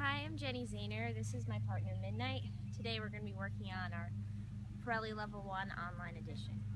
Hi, I'm Jenny Zahner. This is my partner Midnight. Today we're going to be working on our Parelli Level 1 Online Audition.